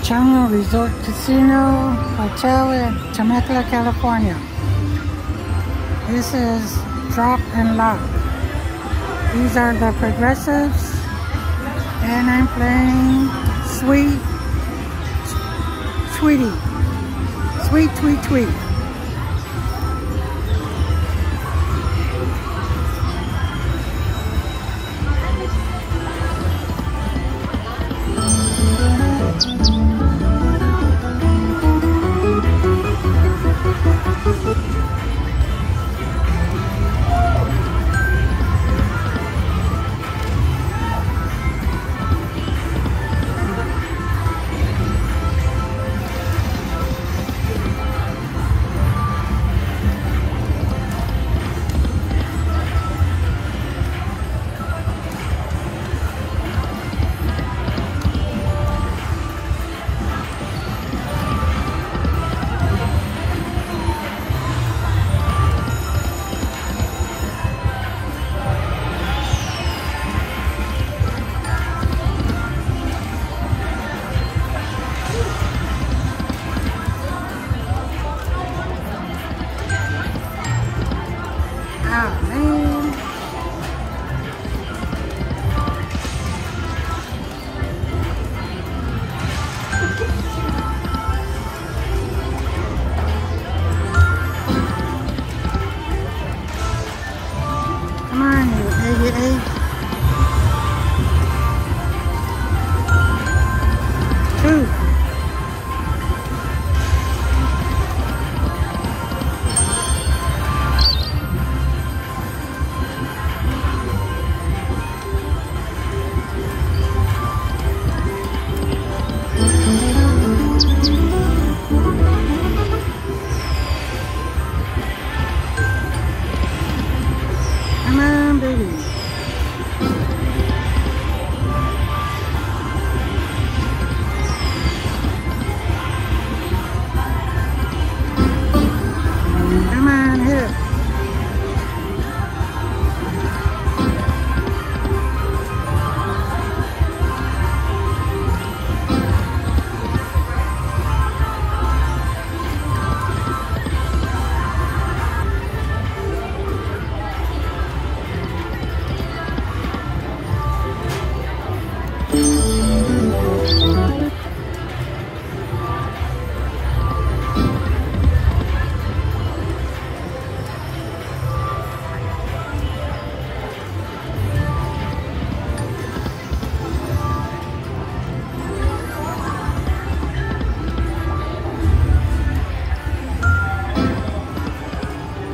Pechanga Resort Casino Hotel in Temecula, California. This is Drop and Lock. These are the progressives. And I'm playing Sweet Sweetie. Sweet Tweet Tweet. Amém.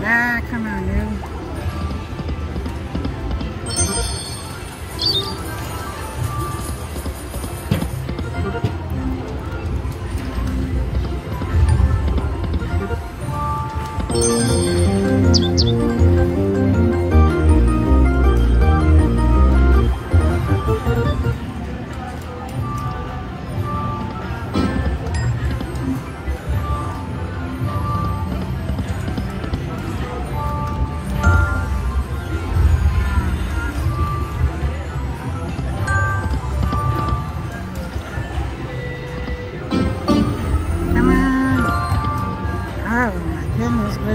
Caraca, mano.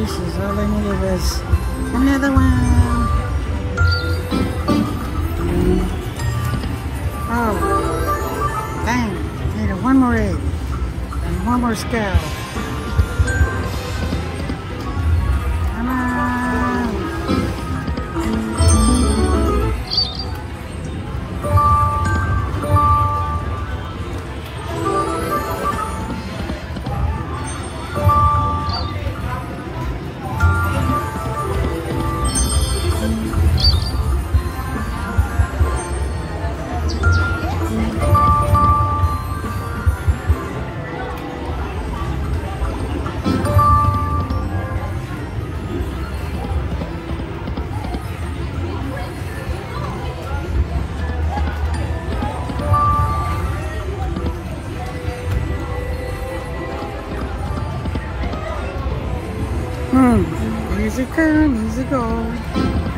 All I needed was another one. Oh, dang, needed one more egg and one more scale. Hmm. Easy come, easy go.